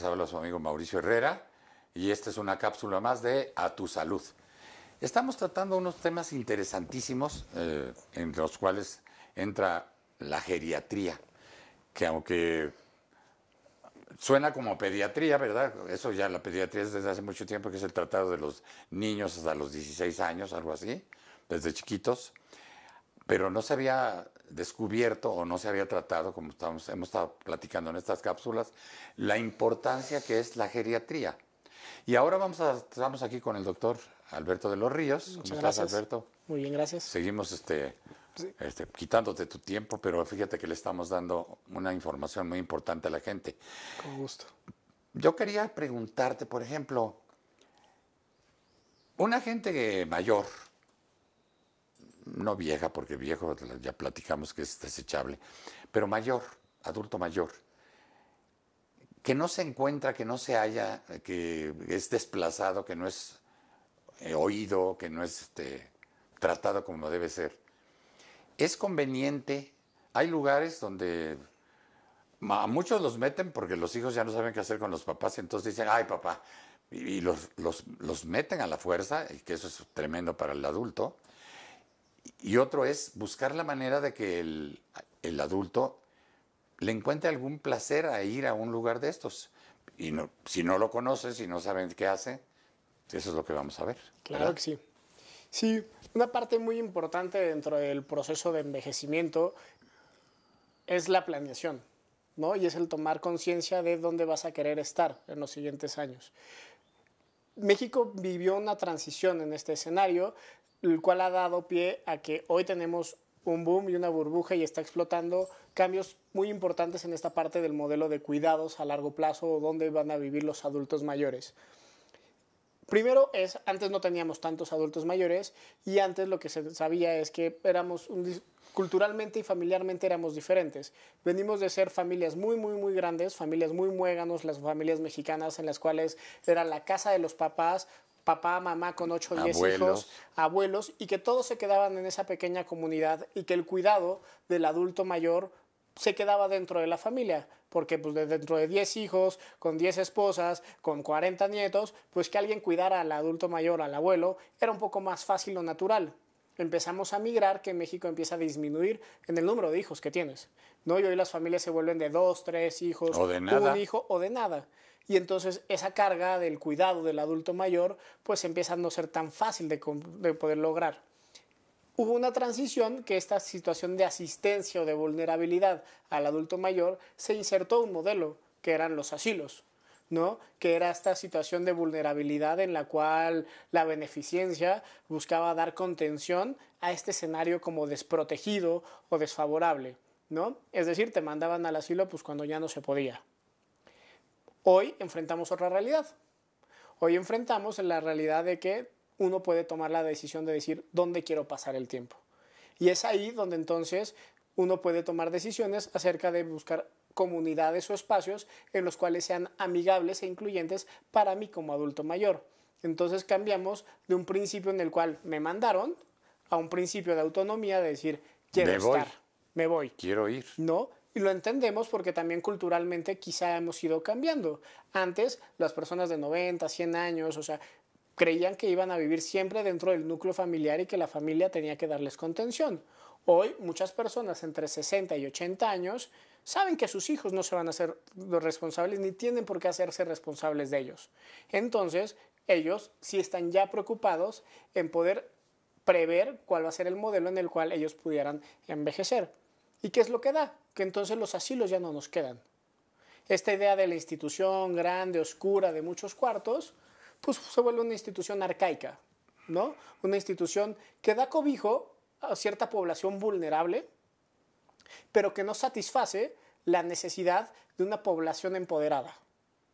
¿Cómo les habla su amigo Mauricio Herrera y esta es una cápsula más de A tu salud. Estamos tratando unos temas interesantísimos eh, en los cuales entra la geriatría, que aunque suena como pediatría, ¿verdad? Eso ya la pediatría es desde hace mucho tiempo, que es el tratado de los niños hasta los 16 años, algo así, desde chiquitos, pero no se había descubierto o no se había tratado, como estamos, hemos estado platicando en estas cápsulas, la importancia que es la geriatría. Y ahora vamos a, estamos aquí con el doctor Alberto de los Ríos. ¿Cómo estás, Alberto? Muy bien, gracias. Seguimos este, este, quitándote tu tiempo, pero fíjate que le estamos dando una información muy importante a la gente. Con gusto. Yo quería preguntarte, por ejemplo, una gente mayor, no vieja, porque viejo ya platicamos que es desechable, pero mayor, adulto mayor, que no se encuentra, que no se halla, que es desplazado, que no es eh, oído, que no es este, tratado como debe ser. Es conveniente, hay lugares donde a muchos los meten porque los hijos ya no saben qué hacer con los papás, entonces dicen, ay papá, y los, los, meten a la fuerza, y que eso es tremendo para el adulto. Y otro es buscar la manera de que el, el adulto le encuentre algún placer a ir a un lugar de estos. Y no, si no lo conoces y no saben qué hace, eso es lo que vamos a ver. Claro que sí. Sí, una parte muy importante dentro del proceso de envejecimiento es la planeación, ¿no? Y es el tomar conciencia de dónde vas a querer estar en los siguientes años. México vivió una transición en este escenario, el cual ha dado pie a que hoy tenemos un boom y una burbuja y está explotando cambios muy importantes en esta parte del modelo de cuidados a largo plazo o dónde van a vivir los adultos mayores. Primero es, antes no teníamos tantos adultos mayores y antes lo que se sabía es que éramos culturalmente y familiarmente éramos diferentes. Venimos de ser familias muy, muy, muy grandes, familias muy muéganos, las familias mexicanas en las cuales era la casa de los papás, papá, mamá con 8 o 10 hijos, abuelos, y que todos se quedaban en esa pequeña comunidad y que el cuidado del adulto mayor se quedaba dentro de la familia, porque pues dentro de 10 hijos, con 10 esposas, con 40 nietos, pues que alguien cuidara al adulto mayor, al abuelo, era un poco más fácil o natural. Empezamos a migrar, que México empieza a disminuir en el número de hijos que tienes. ¿no? Y hoy las familias se vuelven de dos, tres hijos, o de nada. un hijo o de nada y entonces esa carga del cuidado del adulto mayor pues empieza a no ser tan fácil de, poder lograr. Hubo una transición que esta situación de asistencia o de vulnerabilidad al adulto mayor se insertó un modelo que eran los asilos, ¿no? que era esta situación de vulnerabilidad en la cual la beneficencia buscaba dar contención a este escenario como desprotegido o desfavorable. ¿no? Es decir, te mandaban al asilo pues, cuando ya no se podía. Hoy enfrentamos otra realidad. Hoy enfrentamos la realidad de que uno puede tomar la decisión de decir dónde quiero pasar el tiempo. Y es ahí donde entonces uno puede tomar decisiones acerca de buscar comunidades o espacios en los cuales sean amigables e incluyentes para mí como adulto mayor. Entonces cambiamos de un principio en el cual me mandaron a un principio de autonomía de decir, quiero estar, me voy. Quiero ir. No, y lo entendemos porque también culturalmente quizá hemos ido cambiando. Antes las personas de 90, 100 años, o sea, creían que iban a vivir siempre dentro del núcleo familiar y que la familia tenía que darles contención. Hoy muchas personas entre 60 y 80 años saben que sus hijos no se van a hacer responsables ni tienen por qué hacerse responsables de ellos. Entonces, ellos sí están ya preocupados en poder prever cuál va a ser el modelo en el cual ellos pudieran envejecer. ¿Y qué es lo que da? Que entonces los asilos ya no nos quedan. Esta idea de la institución grande, oscura, de muchos cuartos, pues se vuelve una institución arcaica, ¿no? Una institución que da cobijo a cierta población vulnerable, pero que no satisface la necesidad de una población empoderada,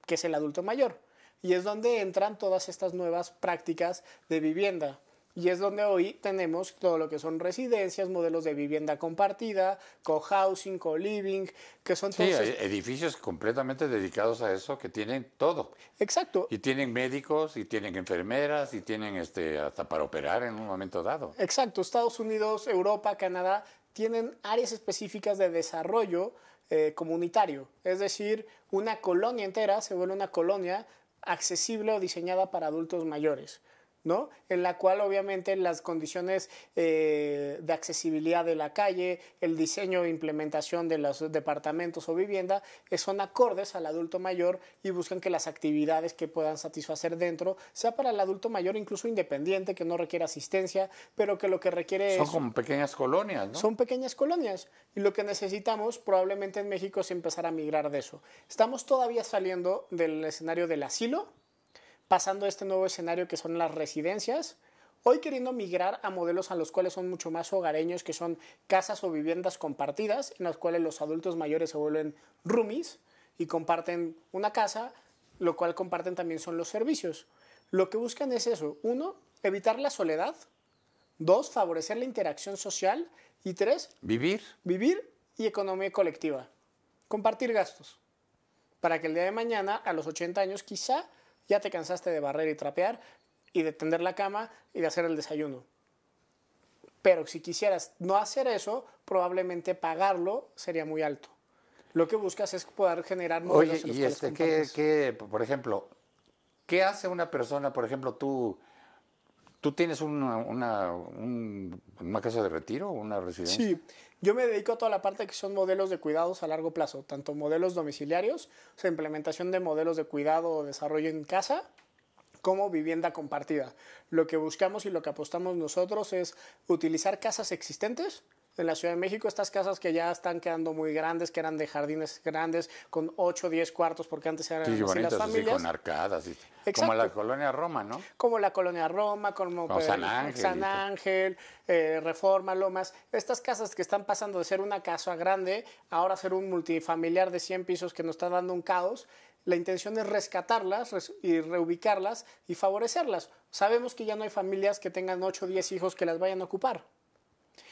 que es el adulto mayor. Y es donde entran todas estas nuevas prácticas de vivienda, y es donde hoy tenemos todo lo que son residencias, modelos de vivienda compartida, co-housing, co-living, que son sí, edificios completamente dedicados a eso que tienen todo. Exacto. Y tienen médicos, y tienen enfermeras, y tienen este hasta para operar en un momento dado. Exacto. Estados Unidos, Europa, Canadá tienen áreas específicas de desarrollo eh, comunitario. Es decir, una colonia entera se vuelve una colonia accesible o diseñada para adultos mayores. ¿No? En la cual obviamente las condiciones eh, de accesibilidad de la calle, el diseño e implementación de los departamentos o vivienda eh, son acordes al adulto mayor y buscan que las actividades que puedan satisfacer dentro sea para el adulto mayor incluso independiente, que no requiere asistencia, pero que lo que requiere son como pequeñas colonias, ¿no? Son pequeñas colonias y lo que necesitamos probablemente en México es empezar a migrar de eso. Estamos todavía saliendo del escenario del asilo, pasando a este nuevo escenario que son las residencias, hoy queriendo migrar a modelos a los cuales son mucho más hogareños, que son casas o viviendas compartidas, en las cuales los adultos mayores se vuelven roomies y comparten una casa, lo cual comparten también son los servicios. Lo que buscan es eso, uno, evitar la soledad, dos, favorecer la interacción social y tres, vivir. Vivir y economía colectiva, compartir gastos, para que el día de mañana, a los 80 años, quizá ya te cansaste de barrer y trapear y de tender la cama y de hacer el desayuno. Pero si quisieras no hacer eso, probablemente pagarlo sería muy alto. Lo que buscas es poder generar modelos Oye, y este, ¿qué, por ejemplo, ¿qué hace una persona, por ejemplo, tú, tú tienes una, una, una casa de retiro, una residencia? Sí, yo me dedico a toda la parte que son modelos de cuidados a largo plazo, tanto modelos domiciliarios, o sea, implementación de modelos de cuidado o desarrollo en casa, como vivienda compartida. Lo que buscamos y lo que apostamos nosotros es utilizar casas existentes, en la Ciudad de México, estas casas que ya están quedando muy grandes, que eran de jardines grandes, con 8 o 10 cuartos, porque antes eran sí, así las familias. con arcadas. Como la colonia Roma, ¿no? Como la colonia Roma, como, pues, San Ángel, San Ángel eh, Reforma, Lomas. Estas casas que están pasando de ser una casa grande, ahora a ser un multifamiliar de 100 pisos que nos está dando un caos. La intención es rescatarlas y reubicarlas y favorecerlas. Sabemos que ya no hay familias que tengan 8 o 10 hijos que las vayan a ocupar.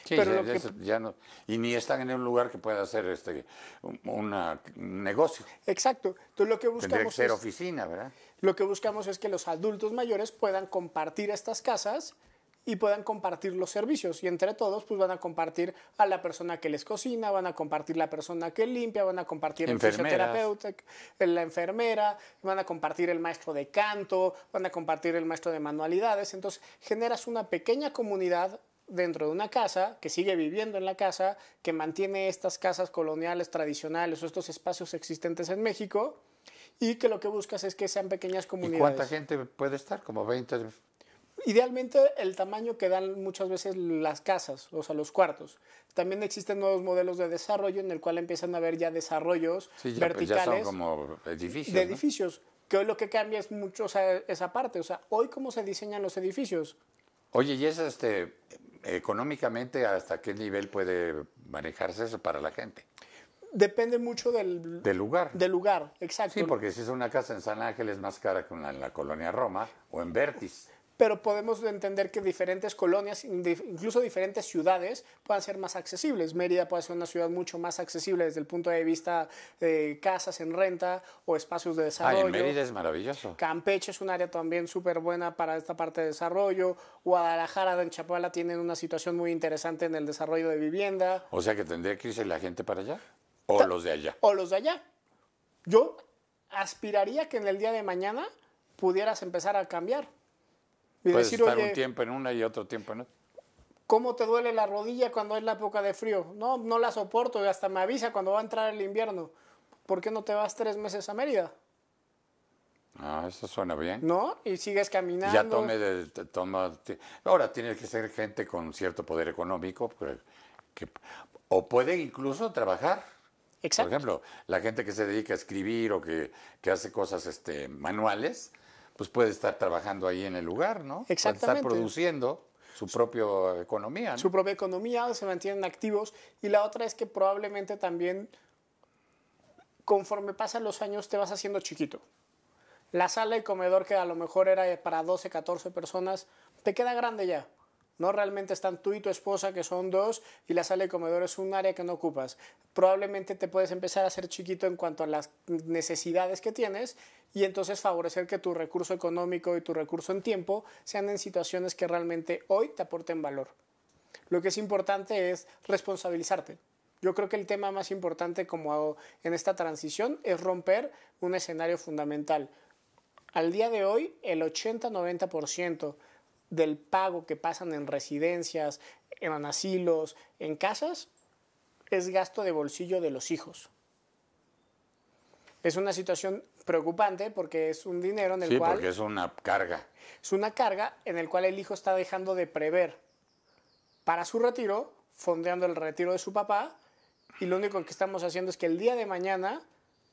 Sí, pero ya no, y ni están en un lugar que pueda hacer este, un negocio. Exacto. Entonces lo que buscamos Tendría que ser oficina, ¿verdad? Lo que buscamos es que los adultos mayores puedan compartir estas casas y puedan compartir los servicios y entre todos pues van a compartir a la persona que les cocina, van a compartir la persona que limpia, van a compartir el fisioterapeuta, la enfermera, van a compartir el maestro de canto, van a compartir el maestro de manualidades, entonces generas una pequeña comunidad dentro de una casa, que sigue viviendo en la casa, que mantiene estas casas coloniales tradicionales o estos espacios existentes en México y que lo que buscas es que sean pequeñas comunidades. ¿Y cuánta gente puede estar? Como 20. Idealmente el tamaño que dan muchas veces las casas, o sea, los cuartos. También existen nuevos modelos de desarrollo en el cual empiezan a haber ya desarrollos pues, verticales. como edificios. De edificios. Que hoy lo que cambia es mucho esa parte. O sea, hoy cómo se diseñan los edificios. Oye, y es este, económicamente, ¿hasta qué nivel puede manejarse eso para la gente? Depende mucho del, del lugar. Del lugar, exacto. Sí, porque si es una casa en San Ángel es más cara que una en la colonia Roma o en Vertis pero podemos entender que diferentes colonias, incluso diferentes ciudades, puedan ser más accesibles. Mérida puede ser una ciudad mucho más accesible desde el punto de vista de casas en renta o espacios de desarrollo. Ay, Mérida es maravilloso. Campeche es un área también súper buena para esta parte de desarrollo. Guadalajara, en Chapala tienen una situación muy interesante en el desarrollo de vivienda. O sea que tendría que irse la gente para allá. O los de allá. O los de allá. Yo aspiraría que en el día de mañana pudieras empezar a cambiar. Puedes estar un tiempo en una y otro tiempo en otra. ¿Cómo te duele la rodilla cuando es la época de frío? No, no la soporto y hasta me avisa cuando va a entrar el invierno. ¿Por qué no te vas tres meses a Mérida? Ah, eso suena bien. ¿No? Y sigues caminando. Ya tome de, toma, ahora tiene que ser gente con cierto poder económico, que, o puede incluso trabajar. Exacto. Por ejemplo, la gente que se dedica a escribir o que, que hace cosas este, manuales, pues puede estar trabajando ahí en el lugar, ¿no? Exactamente. Puede estar produciendo su propia economía. ¿no? Su propia economía, se mantienen activos. Y la otra es que probablemente también, conforme pasan los años, te vas haciendo chiquito. La sala y comedor que a lo mejor era para 12, 14 personas, te queda grande ya. No realmente están tú y tu esposa, que son dos, y la sala de comedor es un área que no ocupas. Probablemente te puedes empezar a hacer chiquito en cuanto a las necesidades que tienes y entonces favorecer que tu recurso económico y tu recurso en tiempo sean en situaciones que realmente hoy te aporten valor. Lo que es importante es responsabilizarte. Yo creo que el tema más importante como en esta transición es romper un escenario fundamental. Al día de hoy, el 80-90% del pago que pasan en residencias, en asilos, en casas, es gasto de bolsillo de los hijos. Es una situación preocupante porque es un dinero en el cual... Sí, porque es una carga. Es una carga en el cual el hijo está dejando de prever para su retiro, fondeando el retiro de su papá, y lo único que estamos haciendo es que el día de mañana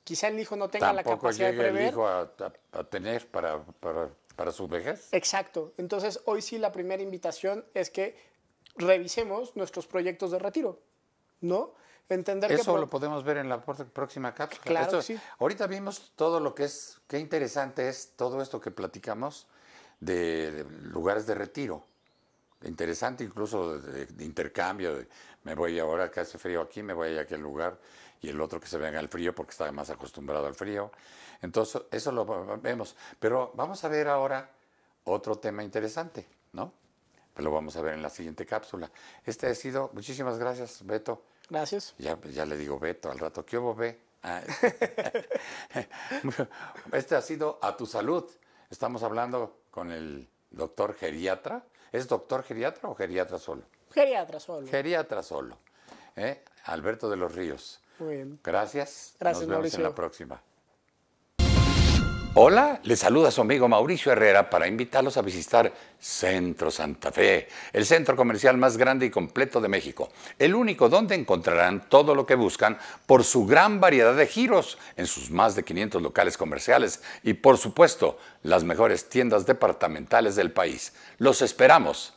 quizá el hijo no tenga la capacidad de prever. el hijo a, tener para, para, para su vejez. Exacto. Entonces, hoy sí la primera invitación es que revisemos nuestros proyectos de retiro, ¿no? Entender Eso lo podemos ver en la próxima cápsula. Claro, sí. Ahorita vimos todo lo que es, qué interesante es todo esto que platicamos de, lugares de retiro. Interesante incluso de, intercambio, me voy ahora que hace frío aquí, me voy a aquel lugar y el otro que se venga al frío porque está más acostumbrado al frío. Entonces, eso lo vemos. Pero vamos a ver ahora otro tema interesante, ¿no? Pues lo vamos a ver en la siguiente cápsula. Este ha sido, muchísimas gracias, Beto. Gracias. Ya, ya le digo Beto al rato. ¿Qué hubo, Be? Ah, este ha sido A Tu Salud. Estamos hablando con el doctor geriatra. ¿Es doctor geriatra o geriatra solo? Geriatra solo. Geriatra solo. ¿eh? Alberto de los Ríos. Muy bien. Gracias. Gracias, Nos vemos Mauricio. en la próxima. Hola, les saluda su amigo Mauricio Herrera para invitarlos a visitar Centro Santa Fe, el centro comercial más grande y completo de México, el único donde encontrarán todo lo que buscan por su gran variedad de giros en sus más de 500 locales comerciales y por supuesto las mejores tiendas departamentales del país. Los esperamos.